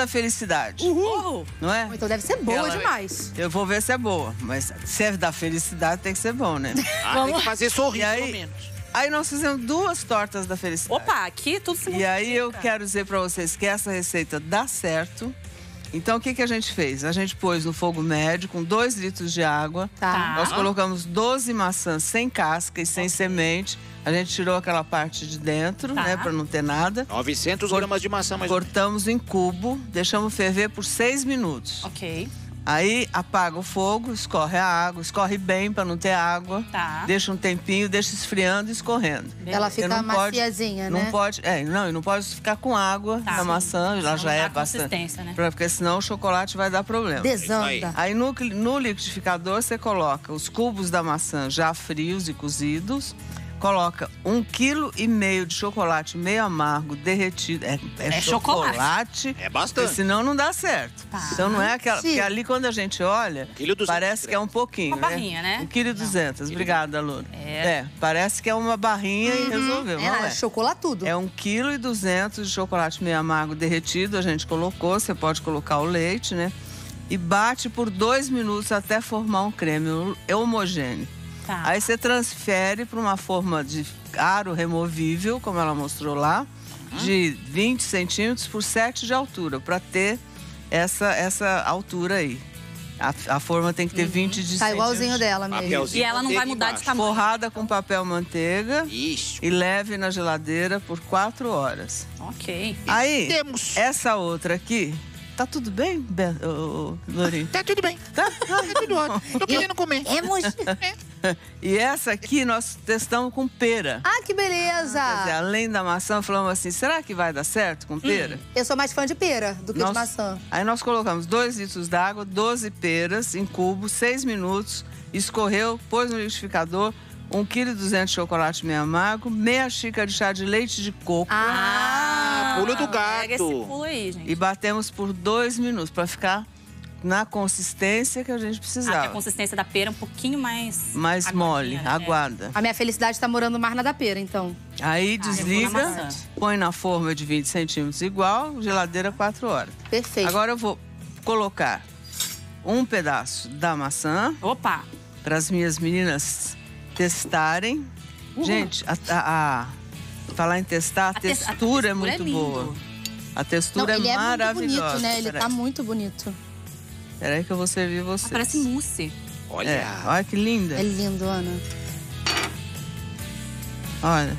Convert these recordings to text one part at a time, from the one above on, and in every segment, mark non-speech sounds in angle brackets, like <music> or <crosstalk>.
da felicidade. Uhul. Não é? Então deve ser boa Ela- demais. Eu vou ver se é boa, mas se é da felicidade tem que ser bom, né? <laughs> Ah, tem que fazer sorrir, E aí? pelo menos. Aí nós fizemos duas tortas da felicidade. Opa, aqui tudo se E aí eu quero dizer pra vocês que essa receita dá certo. Então o que, que a gente fez? A gente pôs no fogo médio com 2 litros de água. Tá. Nós colocamos 12 maçãs sem casca e sem semente. A gente tirou aquela parte de dentro, Tá. né, pra não ter nada. 900 gramas de maçã, mais ou menos. Cortamos em cubo, deixamos ferver por 6 minutos. Ok. Aí apaga o fogo, escorre a água, escorre bem pra não ter água. Tá. Deixa um tempinho, deixa esfriando e escorrendo. Ela fica não pode- maciazinha, Não né? pode, é, não, e não pode ficar com água Tá. na maçã, ela Senão já é bastante. né? Pra- Porque senão o chocolate vai dar problema. Desanda. Aí no, no liquidificador você coloca os cubos da maçã já frios e cozidos, coloca um quilo e meio de chocolate meio amargo derretido. É, é É chocolate. chocolate. É bastante. porque Senão não dá certo. Tá. Então não é aquela. Sim. Porque ali quando a gente olha, parece que é um pouquinho. Uma barrinha, né? Um quilo e duzentos. Obrigada, Luna. É. parece que é uma barrinha e resolveu. não É, é. chocolatudo. É um quilo e duzentos de chocolate meio amargo derretido, a gente colocou, você pode colocar o leite, né? E bate por dois minutos até formar um creme homogêneo. Tá. Aí você transfere para uma forma de aro removível, como ela mostrou lá, de 20 centímetros por 7 de altura, para ter essa, essa altura aí. A, a forma tem que ter 20 de Tá igualzinho dela mesmo. Papelzinho. E ela não vai mudar de tamanho. Forrada com papel manteiga Isso. e leve na geladeira por 4 horas. Ok. Aí, Temos. essa outra aqui, tá tudo bem, Be- Lourinho? Tá tudo bem. Tá? Tá tudo ótimo. Tô <laughs> querendo comer. Emos. <laughs> E essa aqui nós testamos com pera. Ah, que Quer dizer, beleza! além da maçã, falamos assim, será que vai dar certo com pera? Eu sou mais fã de pera do que Nós- de maçã. Aí nós colocamos 2 litros d'água, 12 peras em cubo, 6 minutos, escorreu, pôs no liquidificador, 1,2 kg de chocolate meio amargo, meia xícara de chá de leite de coco Ah! pulo do Pega esse gato. pulo aí, gente. e batemos por 2 minutos para ficar na consistência que a gente Ah, que precisava. a consistência da pera é um pouquinho mais... Mais aguadinha, mole, né? aguada. A minha felicidade tá morando mais na da pera, então. Aí Ah, na desliga, maçã. põe na forma de 20 centímetros igual, geladeira 4 horas. Perfeito. Agora eu vou colocar um pedaço da maçã Opa! para as minhas meninas testarem. Gente, a, a- a- falar em testar, a, A tes- a textura é textura é muito lindo. boa. A Não, textura ele é é muito maravilhosa. bonito, né? Ele Peraí. tá muito bonito. Peraí que eu vou servir Ah, vocês. parece mousse. Olha. É, olha que linda. É lindo, Ana. Olha,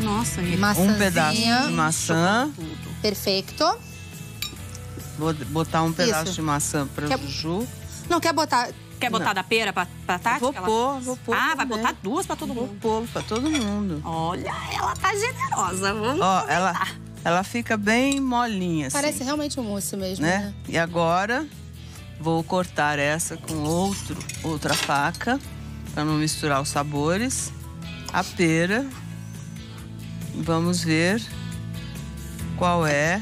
Nossa. Maçãzinha. um pedaço de maçã. Perfeito. Vou botar um pedaço Isso. de maçã para Quer- Juju. Não, quer botar... Quer botar da pera pra, pra Tati? Vou ela- pôr, vou pôr. Ah, vai também. botar duas pra todo Vou mundo. pôr para todo mundo. Olha, ela tá generosa. Vamos Ó, ela, ela fica bem molinha, assim, Parece realmente um mousse mesmo, né? né? E agora vou cortar essa com outro, outra faca para não misturar os sabores. A pera. Vamos ver qual é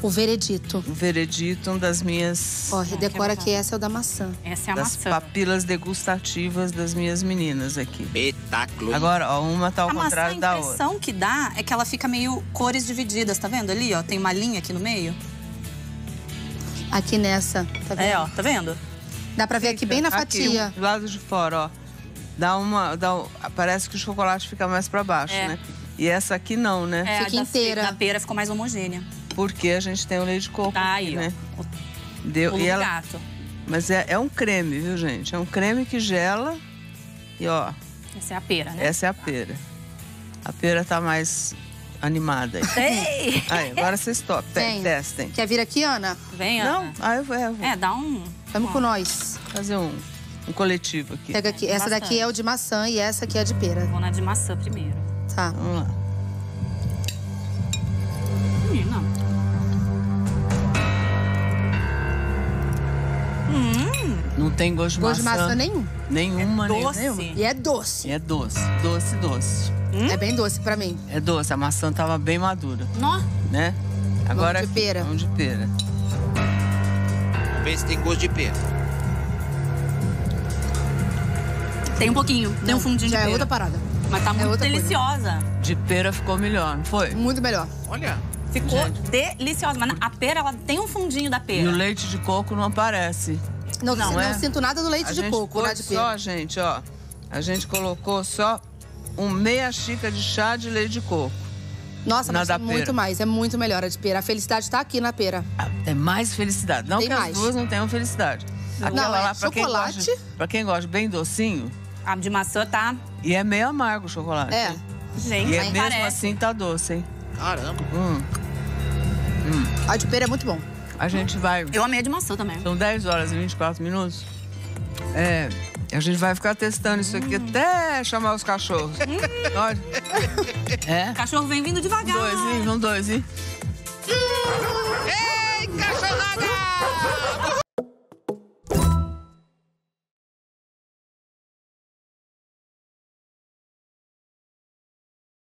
O veredito. o veredito das minhas Ó, quer decora botar? que essa é o da maçã. Essa é a das maçã. papilas degustativas das minhas meninas aqui. Espetáculo. Agora, ó, uma tá ao A maçã, a contrário da outra. impressão que dá é que ela fica meio cores divididas, tá vendo ali, ó? Tem uma linha aqui no meio. Aqui nessa, tá vendo? É, ó, tá vendo? Dá pra ver aqui bem na Aqui, fatia. do lado de fora, ó. Dá uma. Dá, parece que o chocolate fica mais para baixo, É. né? E essa aqui não, né? É, Fica a da- inteira. Da pera ficou mais homogênea. Porque a gente tem o leite de coco. Tá aí, né? ó. Deu, Pulo e ela, gato. mas é, é um creme, viu, gente? É um creme que gela. E ó, Essa é a pera, né? essa é a pera. A pera tá mais animada aí. Ei! <laughs> Aí, agora vocês to- te- Tem. testem. Quer vir aqui, Ana? Vem, Não? Ana. Ah, eu vou, eu vou É, dá um... Vamos com nós. fazer um, um coletivo aqui. Pega aqui. Essa daqui Bastante. é o de maçã e essa aqui é a de pera. Vou na de maçã primeiro. Tá. Vamos lá. Tem gosto de Gosto de maçã. maçã nenhum. Nenhuma, É nenhuma. doce. E é doce. E é doce, doce, doce. É bem doce pra mim. É doce, a maçã tava bem madura, Nó. né? Agora de aqui, pera. Vamos de pera. Vamos ver se tem gosto de pera. Tem um pouquinho. Tem um fundinho Já de é pera. outra parada. Mas tá muito outra coisa. deliciosa. De pera ficou melhor, não foi? Muito melhor. Olha. Ficou Gente. deliciosa. Mas a pera, ela tem um fundinho da E o pera. leite de coco não aparece. Não, Não, não, é? sinto nada do leite a de gente coco pôs de pera. só, gente, ó. A gente colocou só um meia xícara de chá de leite de coco. Nossa, na mas é muito mais, é muito melhor a de pera. A felicidade tá aqui na pera. Ah, Tem mais felicidade. Não Tem que mais. as duas não tenham felicidade. Aquela Não, é lá, pra quem, chocolate. gosta, pra quem gosta bem docinho, A de maçã tá... e é meio amargo o chocolate. É. Gente, E é mesmo parece. assim tá doce, hein? Caramba. Hum. A de pera é muito bom. A gente vai. Eu amei a de maçã também. São 10 horas e 24 minutos. É. A gente vai ficar testando isso aqui até chamar os cachorros. Olha. <laughs> É. O cachorro vem vindo devagar. Dois, hein? Vão dois, hein?